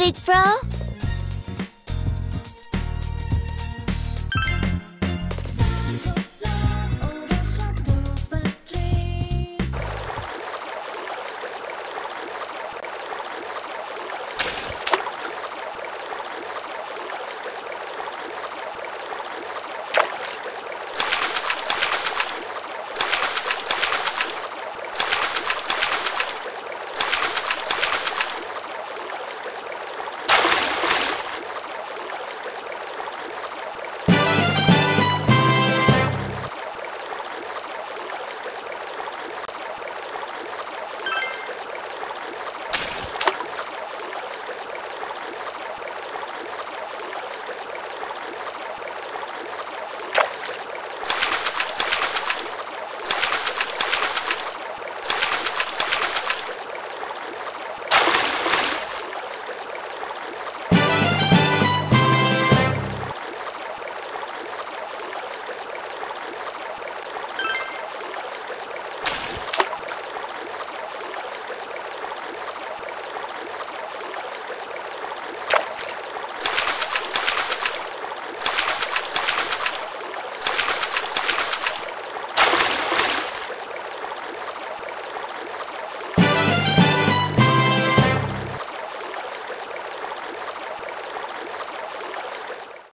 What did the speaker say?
Big Fro?